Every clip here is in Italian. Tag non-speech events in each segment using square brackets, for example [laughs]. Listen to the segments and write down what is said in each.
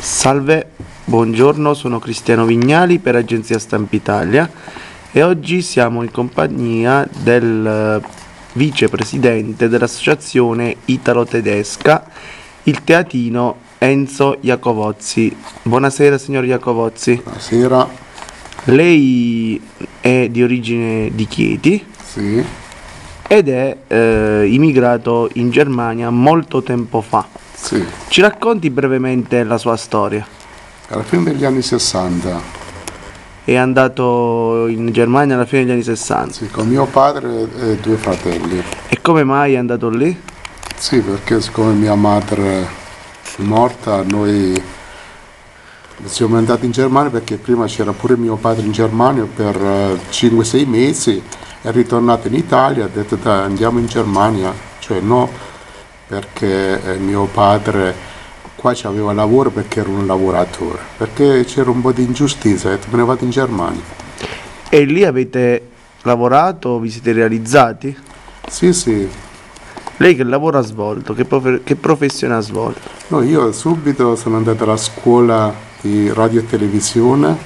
Salve, buongiorno, sono Cristiano Vignali per Agenzia Stampa Italia e oggi siamo in compagnia del eh, vicepresidente dell'associazione italo-tedesca, il teatino Enzo Iacovozzi. Buonasera signor Iacovozzi. Buonasera, Lei è di origine di Chieti sì, ed è eh, immigrato in Germania molto tempo fa. Sì, Ci racconti brevemente la sua storia? alla fine degli anni 60, È andato in Germania alla fine degli anni 60. sì, con mio padre e due fratelli. E come mai è andato lì? Sì, perché siccome mia madre è morta, noi siamo andati in Germania perché prima c'era pure mio padre in Germania per 5-6 mesi, è ritornato in Italia, ha detto dai andiamo in Germania, cioè no, perché eh, mio padre qua aveva lavoro perché era un lavoratore, perché c'era un po' di ingiustizia, detto me ne vado in Germania. E lì avete lavorato, vi siete realizzati? Sì, sì, Lei che lavoro ha svolto? Che, profe- che professione ha svolto? No, io subito sono andato alla scuola di radio e televisione, ho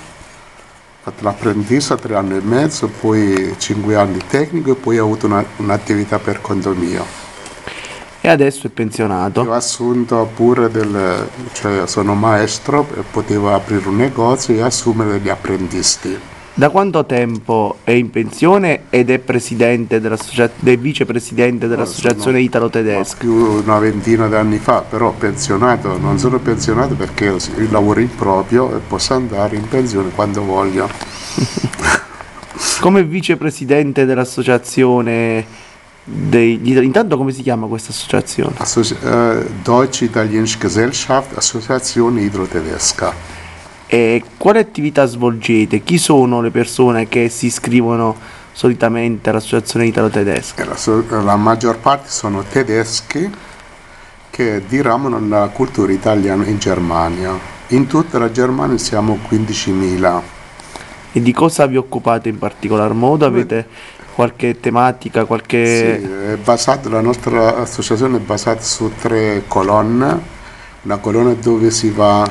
fatto l'apprendista tre anni e mezzo, poi cinque anni tecnico e poi ho avuto una- un'attività per conto mio. E adesso è Ho pensionato. assunto pure del, cioè sono maestro e potevo aprire un negozio e assumere degli apprendisti. Da quanto tempo è in pensione ed è presidente del vicepresidente dell'associazione Sono- italo-tedesca? Più una ventina di anni fa, però pensionato, non sono pensionato perché ho il lavoro in proprio e posso andare in pensione quando voglio. [laughs] Come vicepresidente dell'associazione italiani, intanto come si chiama questa associazione? Associ- eh, Deutsche Italienische Gesellschaft, Associazione Idro-Tedesca. E quale attività svolgete? Chi sono le persone che si iscrivono solitamente all'associazione italo-tedesca? E La, la maggior parte sono tedeschi che diramano la cultura italiana in Germania. In tutta la Germania siamo 15.000. E di cosa vi occupate in particolar modo? Avete qualche tematica, qualche... Sì, basato- la nostra associazione è basata su tre colonne. Una colonna dove si va,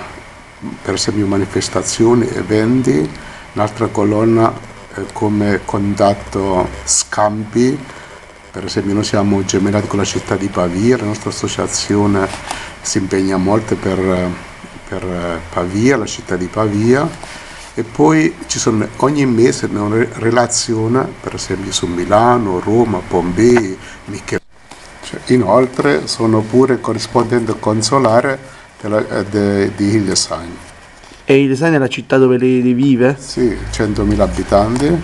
per esempio, manifestazioni, eventi. Un'altra colonna eh, come contatto scambi. Per esempio, noi siamo gemellati con la città di Pavia, la nostra associazione si impegna molto per, per eh, Pavia, la città di Pavia. E poi ci sono ogni mese una re- relazione, per esempio su Milano, Roma, Pompei, Michele. Cioè, inoltre sono pure corrispondente consolare della- eh, de- di Hildesheim. E il design è la città dove lei vive? Sì, 100.000 abitanti.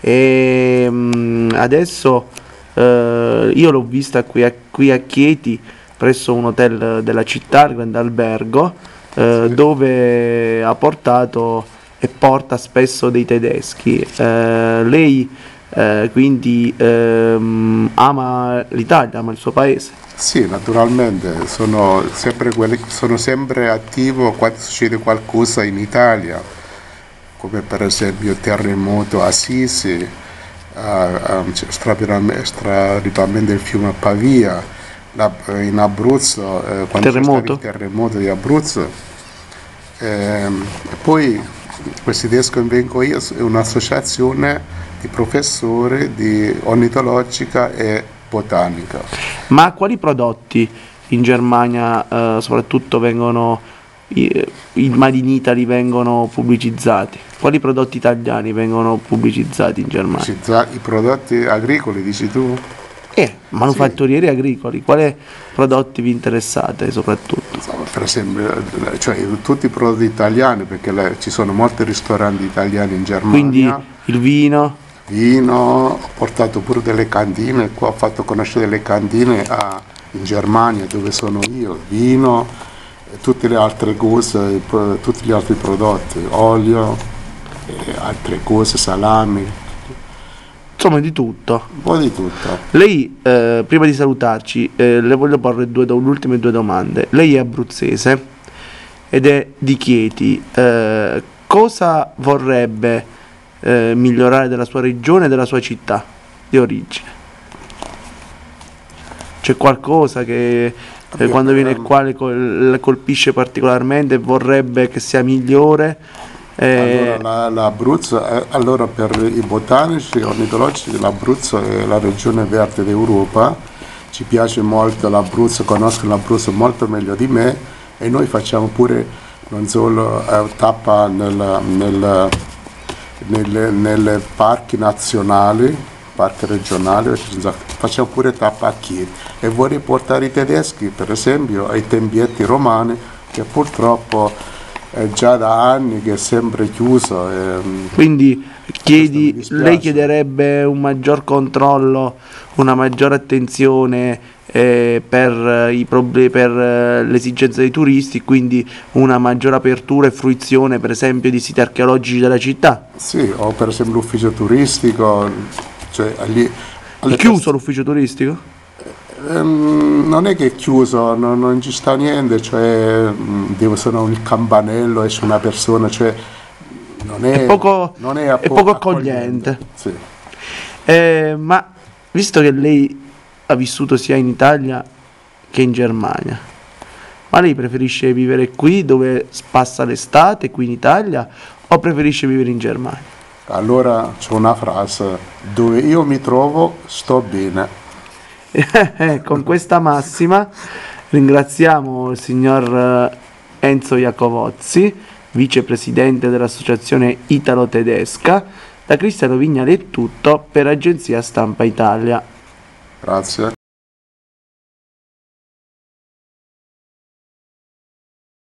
E mm, adesso eh, io l'ho vista qui a, qui a Chieti, presso un hotel della città, il Grande Albergo, eh, dove ha portato e porta spesso dei tedeschi. Eh, lei eh, quindi ehm, ama l'Italia, ama il suo paese. Sì, naturalmente, sono sempre, quelli- sono sempre attivo quando succede qualcosa in Italia, come per esempio il terremoto a a- a- strapirame- straripamento del fiume Pavia, la- in Abruzzo, eh, quando c'è Terremoto? stato il terremoto di Abruzzo. Ehm, e poi questo tedesco in vengo io è un'associazione di professori di ornitologica e botanica. Ma quali prodotti in Germania eh, soprattutto vengono, i, i Made in Italy vengono pubblicizzati? Quali prodotti italiani vengono pubblicizzati in Germania? I prodotti agricoli, dici tu? Eh, manufatturieri agricoli, quali prodotti vi interessate soprattutto? Per esempio, eh, cioè, tutti i prodotti italiani, perché le- ci sono molti ristoranti italiani in Germania. Quindi il vino, Vino, ho portato pure delle cantine, qua ho fatto conoscere delle cantine a- in Germania dove sono io, vino e tutte le altre cose, pro- tutti gli altri prodotti, olio, e altre cose, salami, insomma di tutto. un po' di tutto. Lei, eh, prima di salutarci, eh, le voglio porre due, do- le ultime due domande. Lei è abruzzese ed è di Chieti. Eh, cosa vorrebbe eh, migliorare della sua regione e della sua città di origine? c'è qualcosa che eh, quando viene qua le col- colpisce particolarmente e vorrebbe che sia migliore? Eh... Allora, la, eh, allora, per i botanici e ornitologici l'Abruzzo è la regione verde d'Europa, ci piace molto l'Abruzzo, conoscono l'Abruzzo molto meglio di me e noi facciamo pure non solo eh, tappa nel, nel, nelle, nelle parchi nazionali, parchi regionali, facciamo pure tappa qui e vorrei portare i tedeschi per esempio ai tempietti romani che purtroppo è già da anni che è sempre chiuso. E, Quindi chiedi, lei chiederebbe un maggior controllo, una maggiore attenzione eh, per, i problemi, per eh, le esigenze dei turisti, quindi una maggiore apertura e fruizione per esempio di siti archeologici della città? Sì, o per esempio l'ufficio turistico. Cioè, lì, è chiuso l'ufficio turistico? Ehm, non è che è chiuso, no, non ci sta niente, cioè mm, deve suonare il campanello, esce una persona, cioè non è, è poco, non è, è poco accogliente. accogliente. Sì. Eh, ma visto che lei ha vissuto sia in Italia che in Germania, ma lei preferisce vivere qui dove passa l'estate, qui in Italia, o preferisce vivere in Germania? Allora c'è una frase, dove io mi trovo sto bene [laughs] con questa massima ringraziamo il signor eh, Enzo Iacovozzi, vicepresidente dell'associazione Italo-Tedesca. Da Cristiano Vignali è tutto per Agenzia Stampa Italia. Grazie.